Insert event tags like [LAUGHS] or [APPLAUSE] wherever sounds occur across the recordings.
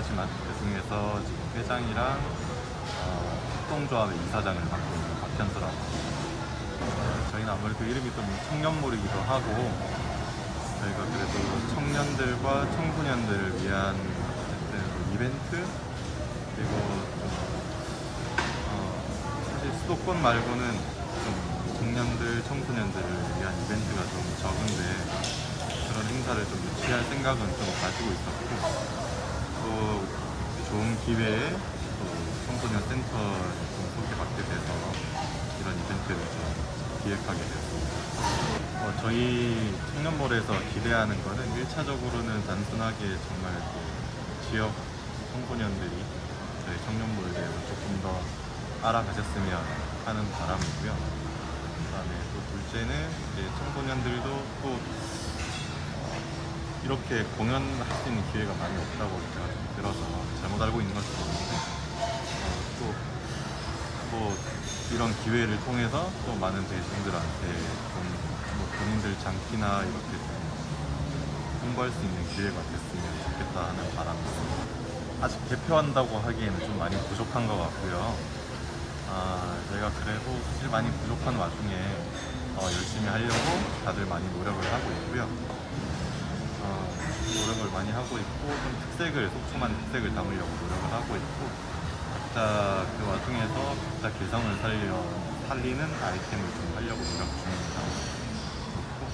하지만 그 중에서 지금 회장이랑 어, 협동조합의 이사장을 맡고 있는 박현수라고. 어, 저희는 아무래도 이름이 좀 청년몰이기도 하고 저희가 그래도 청년들과 청소년들을 위한 어쨌든 뭐 이벤트 그리고 좀 어, 사실 수도권 말고는 좀 청년들, 청소년들을 위한 이벤트가 좀 적은데 그런 행사를 좀 유치할 생각은 좀 가지고 있었고 또 좋은 기회에 또 청소년 센터를 좀 소개받게 돼서 이런 이벤트를 좀 기획하게 되었습니다. 어, 저희 청년몰에서 기대하는 거는 1차적으로는 단순하게 정말 그 지역 청소년들이 저희 청년몰에 대해서 조금 더 알아가셨으면 하는 바람이고요. 그 다음에 또 둘째는 이제 청소년들도 또 어, 이렇게 공연할 수 있는 기회가 많이 없다고 제가 좀 들어서 잘못 알고 있는 걸 수도 있는데 어, 또뭐 이런 기회를 통해서 또 많은 대중들한테 좀뭐 본인들 장기나 이렇게 좀 홍보할 수 있는 기회가 됐으면 좋겠다 하는 바람입니다. 아직 개표한다고 하기에는 좀 많이 부족한 것 같고요. 아, 저희가 그래도 사실 많이 부족한 와중에 어, 열심히 하려고 다들 많이 노력을 하고 있고요. 어, 노력을 많이 하고 있고 좀 특색을 속초만 특색을 담으려고 노력을 하고 있고 각자 그 와중에서 각자 개성을 살려 살리는 아이템을 좀 하려고 노력 중입니다. 그렇고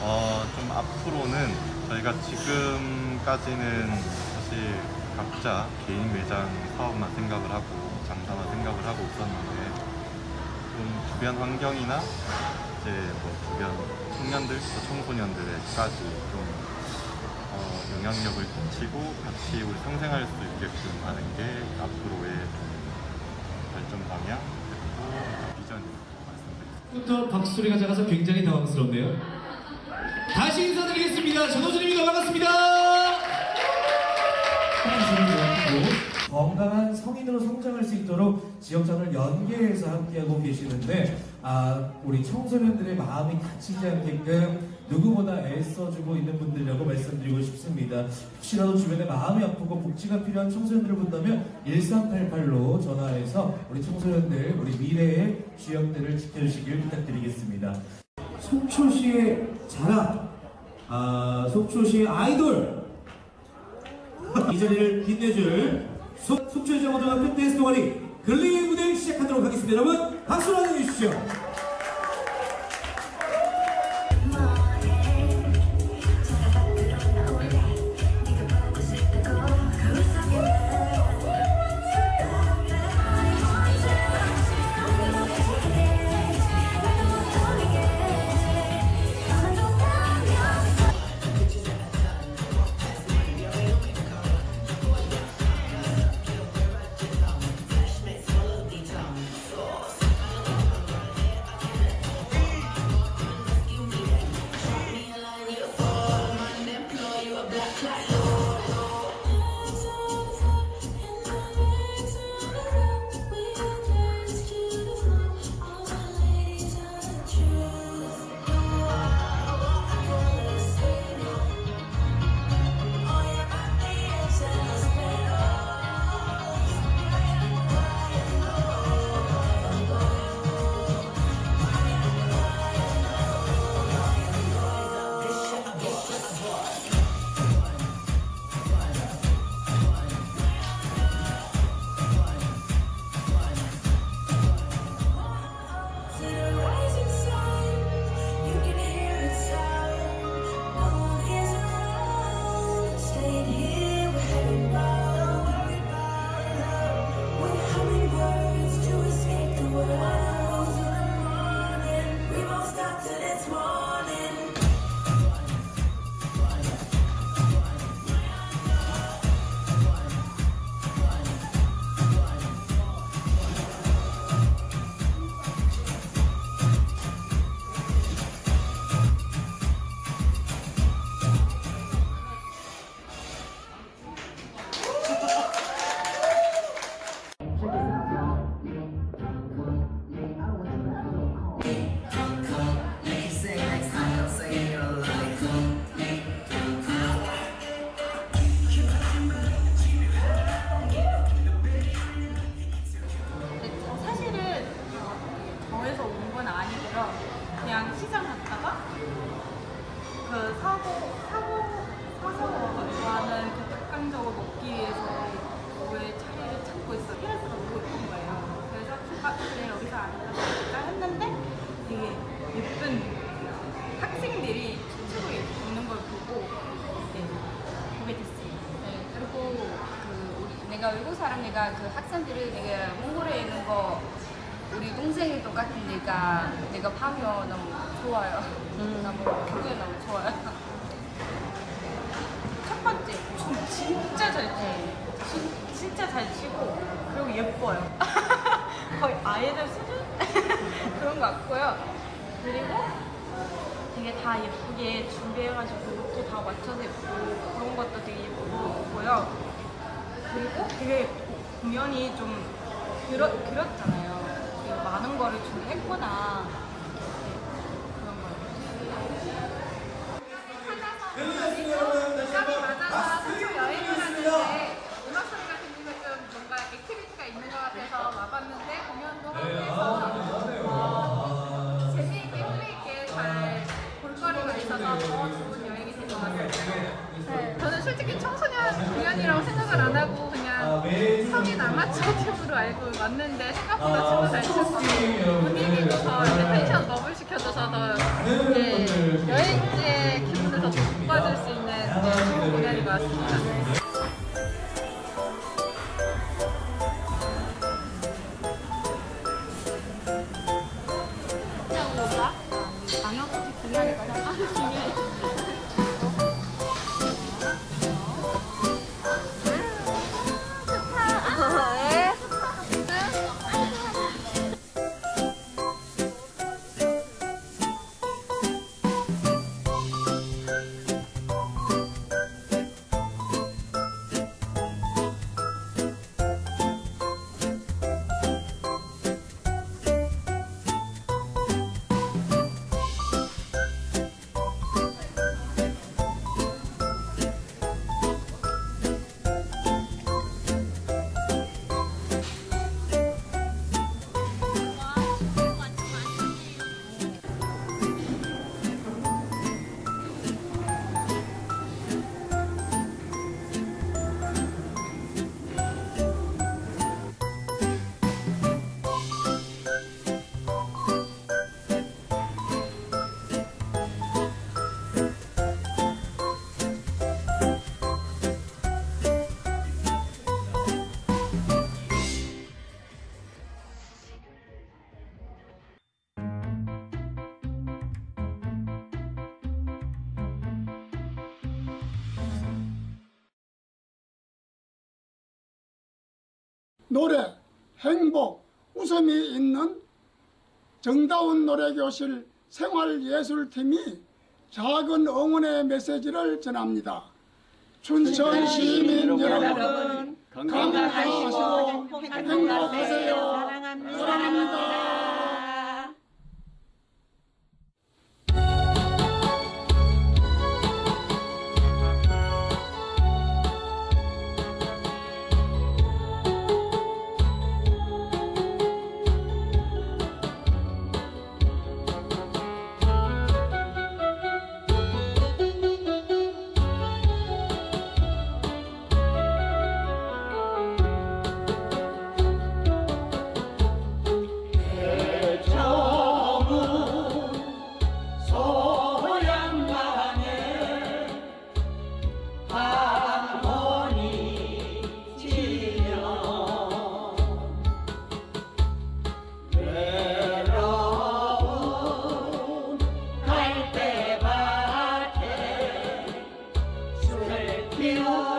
어, 좀 앞으로는 저희가 지금까지는 사실 각자 개인 매장 사업만 생각을 하고 장사만 생각을 하고 있었는데 좀 주변 환경이나 이제 뭐 주변 청년들 또 청소년들에까지 좀 어, 영향력을 끼치고 같이 우리 상생할 수 있게끔 하는 게 앞으로의 좀 발전 방향 그리고 비전이라고 말씀드리겠습니다. 부터 박수 소리가 작아서 굉장히 당황스럽네요. 다시 인사드리겠습니다. 전호준입니다. 반갑습니다. 건강한 성인으로 성장할 수 있도록 지역장을 연계해서 함께하고 계시는데 아 우리 청소년들의 마음이 다치지 않게끔 누구보다 애써주고 있는 분들이라고 말씀드리고 싶습니다. 혹시라도 주변에 마음이 아프고 복지가 필요한 청소년들을 본다면 1388로 전화해서 우리 청소년들 우리 미래의 주역들을 지켜주시길 부탁드리겠습니다. 속초시의 자랑, 아, 속초시의 아이돌 이 자리를 빛내줄 속, 속초여자고등학교 댄스 동아리 글리 무대 시작하도록 하겠습니다. 여러분 박수로 환영해 주시죠. 잘 진- 진짜 잘 추고 그리고 예뻐요. [LAUGHS] 거의 아이들 수준 [LAUGHS] 그런 것 같고요. 그리고 되게 다 예쁘게 준비해가지고 옷도 다 맞춰서 입고 그런 것도 되게 예쁘고요. 그리고 되게 공연이 좀 길었, 길었잖아요. 되게 많은 거를 준비했구나. 네, 그런 거 시간이 맞아서 서초 여행을 더 좋은 여행이 될 것 같아요. 네, 저는 솔직히 청소년 공연이라고 생각을 안 하고 그냥 성인 아마추어 팀으로 알고 왔는데 생각보다 춤을 잘 추고 분위기도 더 이제 텐션 업을 시켜줘서 더 예, 여행지의 기분을 더 돋궈줄 수 있는 네, 좋은 공연인 것 같습니다. 노래, 행복, 웃음이 있는 정다운 노래교실 생활예술팀이 작은 응원의 메시지를 전합니다. 춘천 시민 여러분 건강하시고 행복하세요. 사랑합니다. 나는 You.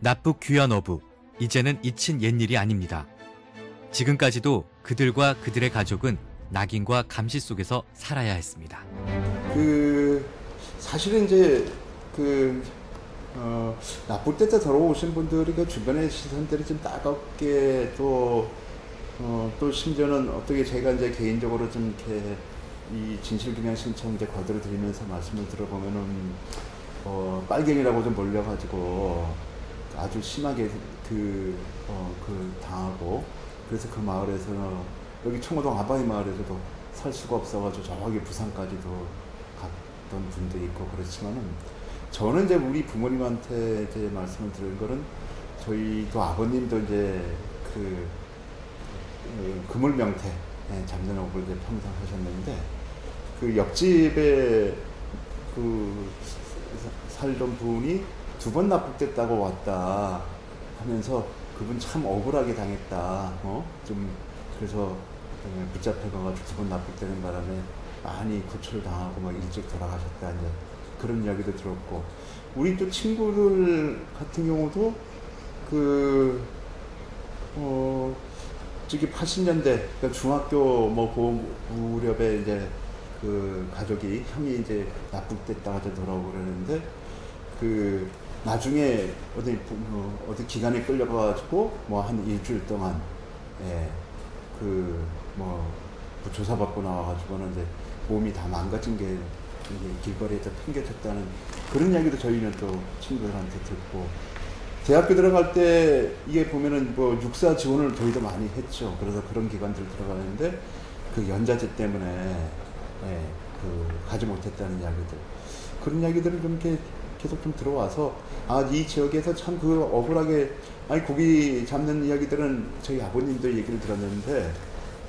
납북 귀환 어부 이제는 잊힌 옛일이 아닙니다. 지금까지도 그들과 그들의 가족은 낙인과 감시 속에서 살아야 했습니다. 그 사실은 이제 그 어, 나쁠 때 들어오신 분들이 그 주변의 시선들이 좀 따갑게 또, 어, 또 심지어는 어떻게 제가 이제 개인적으로 좀 이렇게 이 진실규명 신청 이제 거들어 드리면서 말씀을 들어보면은 어, 빨갱이라고 좀 몰려가지고 아주 심하게 그, 어, 그 당하고 그래서 그 마을에서 여기 청호동 아바이 마을에서도 살 수가 없어가지고 저기 부산까지도 갔던 분도 있고 그렇지만은 저는 이제 우리 부모님한테 이제 말씀을 드린 거는 저희도 아버님도 이제 그, 그 그물명태 예, 잡는 업을 이제 평생 하셨는데 그 옆집에 그 사- 살던 분이 두 번 납북됐다고 왔다 하면서 그분 참 억울하게 당했다. 어? 좀 그래서 예, 붙잡혀가지고 두 번 납북되는 바람에 많이 구출 당하고 막 일찍 돌아가셨다 이제 그런 이야기도 들었고 우리 또 친구들 같은 경우도 그 어, 저기 80년대 그러니까 중학교 뭐그 무렵에 이제 그 가족이 형이 이제 납북됐다가 이제 돌아오고 그러는데 그 나중에 어디 부- 어, 어디 기관에 끌려가가지고 뭐 한 일주일 동안 예, 예그뭐 조사 받고 나와가지고는 이제 몸이 다 망가진 게 길거리에서 팽개쳤다는 그런 이야기도 저희는 또 친구들한테 듣고 대학교 들어갈 때 이게 보면은 뭐 육사 지원을 저희도 많이 했죠. 그래서 그런 기관들 들어가는데 그 연자제 때문에 예, 그 가지 못했다는 이야기들 그런 이야기들을 좀 이렇게 계속 좀 들어와서 아 이 지역에서 참 그 억울하게 아니 고기 잡는 이야기들은 저희 아버님도 얘기를 들었는데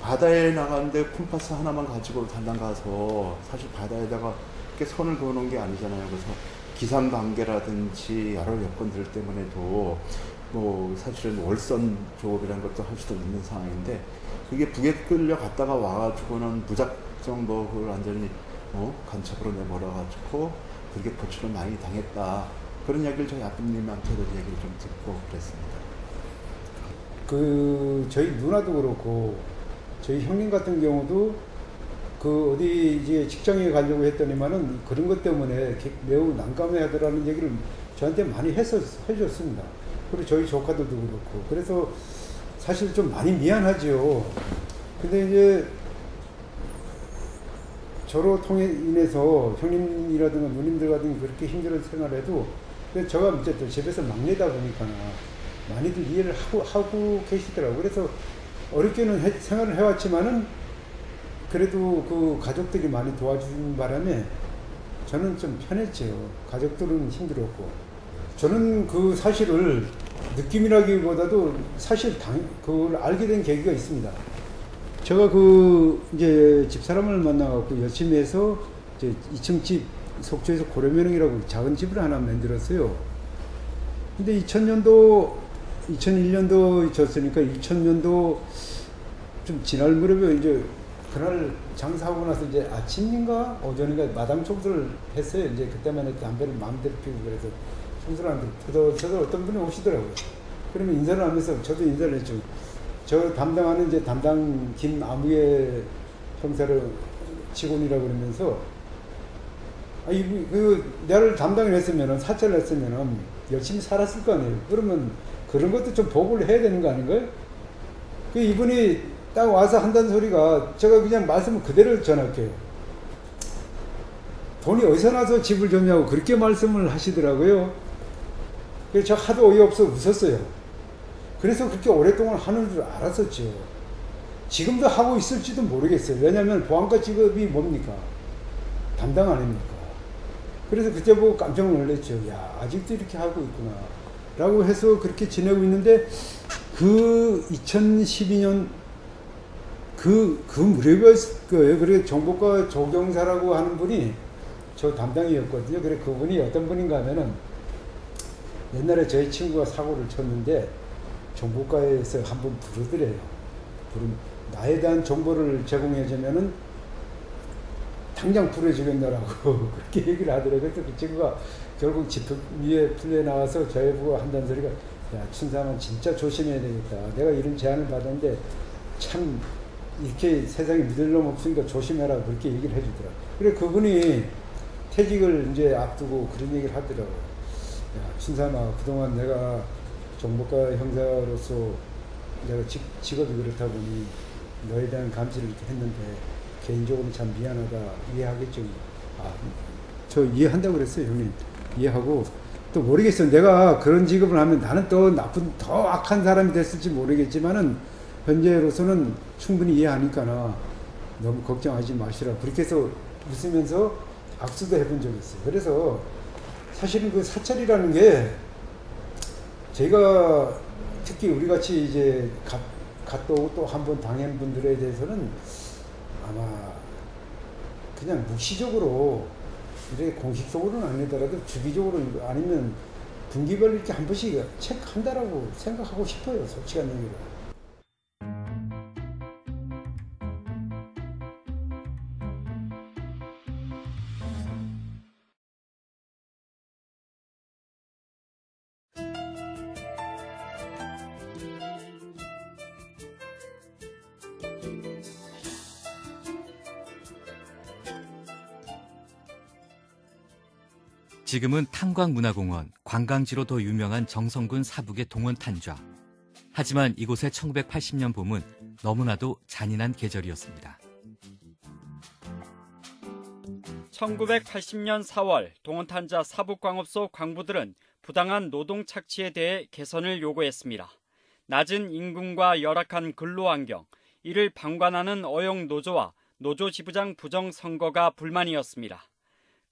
바다에 나가는데 콤파스 하나만 가지고 단단 가서 사실 바다에다가 이렇게 선을 그어놓은 게 아니잖아요. 그래서 기상 관계라든지 여러 여건들 때문에도 뭐 사실은 월선 조업이라는 것도 할 수도 있는 상황인데 그게 북에 끌려 갔다가 와가지고는 무작 정 뭐 그걸 완전히 어 간첩으로 내몰아가지고 그렇게 고초를 많이 당했다. 그런 이야기를 저희 아버님한테도 얘기를 좀 듣고 그랬습니다. 그 저희 누나도 그렇고 저희 형님 같은 경우도 그 어디 이제 직장에 가려고 했더니만은 그런 것 때문에 게- 매우 난감해 하더라는 얘기를 저한테 많이 했었, 해줬습니다. 그리고 저희 조카들도 그렇고. 그래서 사실 좀 많이 미안하지요. 근데 이제 저로 통해 인해서 형님이라든가 누님들 같은 게 그렇게 힘들어 생활해도 제가 어쨌든 집에서 막내다 보니까 많이들 이해를 하고, 하고 계시더라고요. 그래서 어렵게는 해- 생활을 해왔지만은 그래도 그 가족들이 많이 도와주는 바람에 저는 좀 편했죠. 가족들은 힘들었고. 저는 그 사실을 느낌이라기보다도 사실 당, 그걸 알게 된 계기가 있습니다. 제가 그 이제 집사람을 만나갖고 열심히 해서 이제 2층 집 속초에서 고려면흥이라고 작은 집을 하나 만들었어요. 근데 2000년도 2001년도 졌으니까 2000년도 좀 지날 무렵에 이제 그날 장사하고 나서 이제 아침인가 오전인가 마당 청소를 했어요. 이제 그때만 해도 담배를 마음대로 피우고 그래서 청소를 하는데 저도 어떤 분이 오시더라고요. 그러면 인사를 하면서 저도 인사를 했죠. 저 담당하는 이제 담당 김아무개 형사를 직원이라고 그러면서 아, 이, 그, 나를 담당을 했으면은, 사찰을 했으면은, 열심히 살았을 거 아니에요. 그러면, 그런 것도 좀 보고를 해야 되는 거 아닌가요? 그, 이분이 딱 와서 한다는 소리가, 제가 그냥 말씀을 그대로 전할게요. 돈이 어디서 나서 집을 줬냐고 그렇게 말씀을 하시더라고요. 그래서 제가 하도 어이없어 웃었어요. 그래서 그렇게 오랫동안 하는 줄 알았었죠. 지금도 하고 있을지도 모르겠어요. 왜냐하면 보안과 직업이 뭡니까? 담당 아닙니까? 그래서 그때 보고 깜짝 놀랐죠. 야, 아직도 이렇게 하고 있구나. 라고 해서 그렇게 지내고 있는데, 그 2012년 그, 그 무렵이었을 거예요. 그래, 정보과 조경사라고 하는 분이 저 담당이었거든요. 그래, 그분이 어떤 분인가 하면은 옛날에 저희 친구가 사고를 쳤는데, 정보과에서 한번 부르더래요. 부르 나에 대한 정보를 제공해주면은 당장 풀어주겠다라고 [LAUGHS] 그렇게 얘기를 하더라고요. 그래서 그 친구가 결국 집 위에 풀려 나와서 저희 보고 한다는 소리가 야, 춘삼은 진짜 조심해야 되겠다. 내가 이런 제안을 받았는데 참 이렇게 세상에 믿을 놈 없으니까 조심해라. 그렇게 얘기를 해주더라고요. 그래 그분이 퇴직을 이제 앞두고 그런 얘기를 하더라고요. 야, 춘삼아, 그동안 내가 정보과 형사로서 내가 직, 직업이 그렇다 보니 너에 대한 감시를 이렇게 했는데 개인적으로 참 미안하다 이해하겠죠. 아, 저 이해한다고 그랬어요, 형님. 이해하고 또 모르겠어요. 내가 그런 직업을 하면 나는 또 나쁜 더 악한 사람이 됐을지 모르겠지만은 현재로서는 충분히 이해하니까나 너무 걱정하지 마시라. 그렇게 해서 웃으면서 악수도 해본 적이 있어요. 그래서 사실은 그 사찰이라는 게 제가 특히 우리 같이 이제 갓, 갔다 오고 또 한 번 당한 분들에 대해서는 아마 그냥 묵시적으로 이렇게 공식적으로는 아니더라도 주기적으로 아니면 분기별로 이렇게 한 번씩 체크한다라고 생각하고 싶어요. 솔직한 얘기로. 지금은 탄광문화공원, 관광지로 더 유명한 정성군 사북의 동원 탄좌. 하지만 이곳의 1980년 봄은 너무나도 잔인한 계절이었습니다. 1980년 4월 동원탄자 사북광업소 광부들은 부당한 노동 착취에 대해 개선을 요구했습니다. 낮은 임금과 열악한 근로환경, 이를 방관하는 어용 노조와 노조 지부장 부정 선거가 불만이었습니다.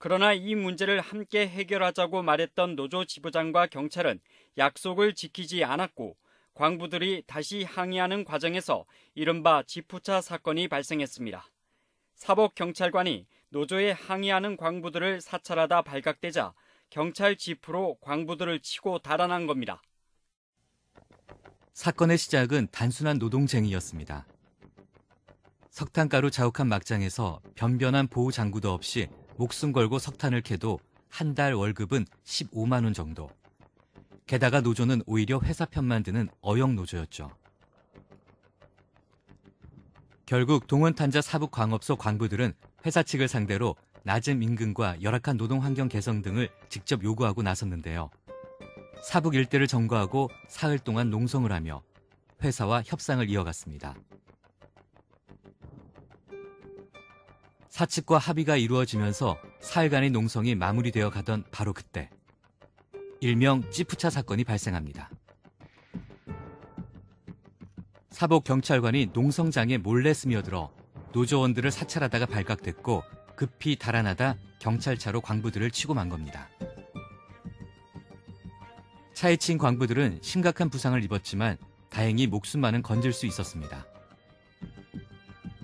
그러나 이 문제를 함께 해결하자고 말했던 노조 지부장과 경찰은 약속을 지키지 않았고 광부들이 다시 항의하는 과정에서 이른바 지푸차 사건이 발생했습니다. 사복 경찰관이 노조에 항의하는 광부들을 사찰하다 발각되자 경찰 지프로 광부들을 치고 달아난 겁니다. 사건의 시작은 단순한 노동쟁이였습니다. 석탄가루 자욱한 막장에서 변변한 보호 장구도 없이 목숨 걸고 석탄을 캐도 한 달 월급은 15만 원 정도. 게다가 노조는 오히려 회사 편만 드는 어영 노조였죠. 결국 동원탄자 사북광업소 광부들은 회사 측을 상대로 낮은 임금과 열악한 노동 환경 개선 등을 직접 요구하고 나섰는데요. 사북 일대를 점거하고 사흘 동안 농성을 하며 회사와 협상을 이어갔습니다. 사측과 합의가 이루어지면서 사흘간의 농성이 마무리되어 가던 바로 그때 일명 찌푸차 사건이 발생합니다. 사복 경찰관이 농성장에 몰래 스며들어 노조원들을 사찰하다가 발각됐고 급히 달아나다 경찰차로 광부들을 치고 만 겁니다. 차에 친 광부들은 심각한 부상을 입었지만 다행히 목숨만은 건질 수 있었습니다.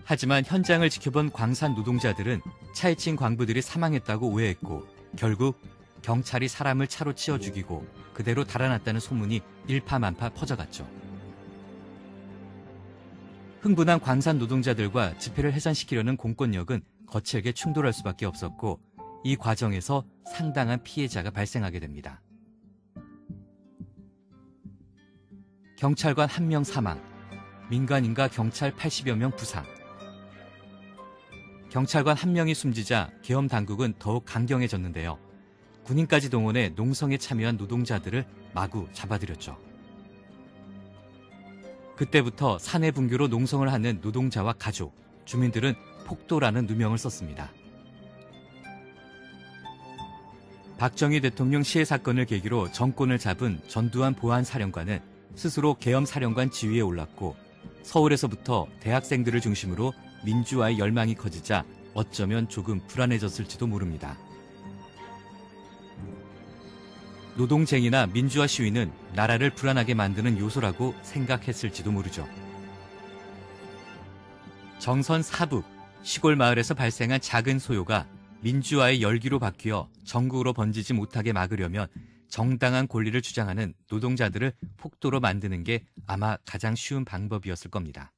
하지만 현장을 지켜본 광산 노동자들은 차에 친 광부들이 사망했다고 오해했고 결국 경찰이 사람을 차로 치어 죽이고 그대로 달아났다는 소문이 일파만파 퍼져갔죠. 흥분한 광산 노동자들과 집회를 해산시키려는 공권력은 거칠게 충돌할 수밖에 없었고 이 과정에서 상당한 피해자가 발생하게 됩니다. 경찰관 1명 사망, 민간인과 경찰 80여 명 부상. 경찰관 1명이 숨지자 계엄 당국은 더욱 강경해졌는데요. 군인까지 동원해 농성에 참여한 노동자들을 마구 잡아들였죠. 그때부터 사내 분교로 농성을 하는 노동자와 가족, 주민들은 폭도라는 누명을 썼습니다. 박정희 대통령 시해 사건을 계기로 정권을 잡은 전두환 보안사령관은 스스로 계엄사령관 지위에 올랐고 서울에서부터 대학생들을 중심으로 민주화의 열망이 커지자 어쩌면 조금 불안해졌을지도 모릅니다. 노동쟁이나 민주화 시위는 나라를 불안하게 만드는 요소라고 생각했을지도 모르죠. 정선 사북, 시골 마을에서 발생한 작은 소요가 민주화의 열기로 바뀌어 전국으로 번지지 못하게 막으려면 정당한 권리를 주장하는 노동자들을 폭도로 만드는 게 아마 가장 쉬운 방법이었을 겁니다.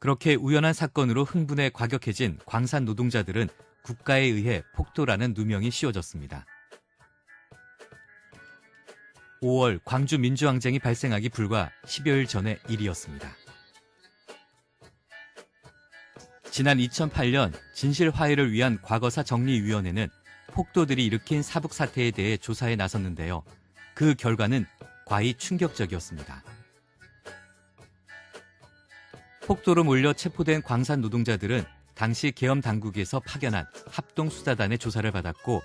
그렇게 우연한 사건으로 흥분에 과격해진 광산 노동자들은 국가에 의해 폭도라는 누명이 씌워졌습니다. 5월 광주 민주항쟁이 발생하기 불과 10여일 전의 일이었습니다. 지난 2008년 진실 화해를 위한 과거사 정리위원회는 폭도들이 일으킨 사북 사태에 대해 조사에 나섰는데요. 그 결과는 과히 충격적이었습니다. 폭도로 몰려 체포된 광산 노동자들은 당시 계엄 당국에서 파견한 합동수사단의 조사를 받았고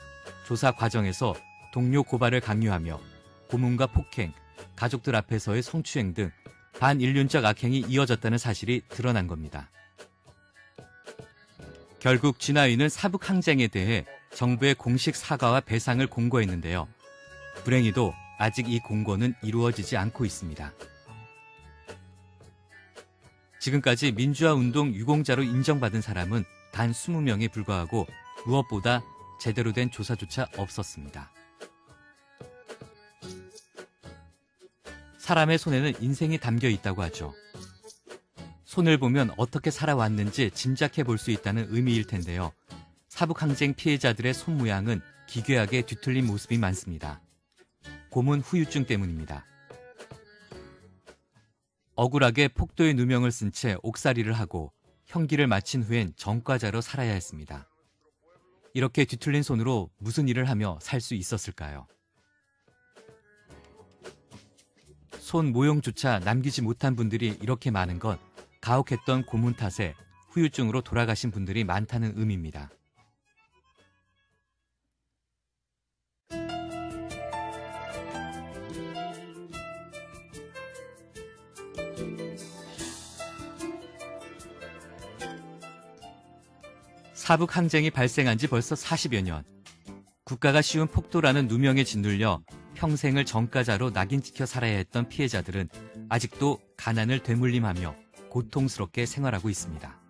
조사 과정에서 동료 고발을 강요하며 고문과 폭행, 가족들 앞에서의 성추행 등 반인륜적 악행이 이어졌다는 사실이 드러난 겁니다. 결국 진화위는 사북 항쟁에 대해 정부의 공식 사과와 배상을 공고했는데요. 불행히도 아직 이 공고는 이루어지지 않고 있습니다. 지금까지 민주화 운동 유공자로 인정받은 사람은 단 20명에 불과하고 무엇보다 제대로 된 조사조차 없었습니다. 사람의 손에는 인생이 담겨 있다고 하죠. 손을 보면 어떻게 살아왔는지 짐작해 볼 수 있다는 의미일 텐데요. 사북항쟁 피해자들의 손 모양은 기괴하게 뒤틀린 모습이 많습니다. 고문 후유증 때문입니다. 억울하게 폭도의 누명을 쓴 채 옥살이를 하고 형기를 마친 후엔 전과자로 살아야 했습니다. 이렇게 뒤틀린 손으로 무슨 일을 하며 살 수 있었을까요? 손 모형조차 남기지 못한 분들이 이렇게 많은 건 가혹했던 고문 탓에 후유증으로 돌아가신 분들이 많다는 의미입니다. 사북 항쟁이 발생한 지 벌써 40여 년. 국가가 씌운 폭도라는 누명에 짓눌려 평생을 전과자로 낙인 찍혀 살아야 했던 피해자들은 아직도 가난을 되물림하며 고통스럽게 생활하고 있습니다.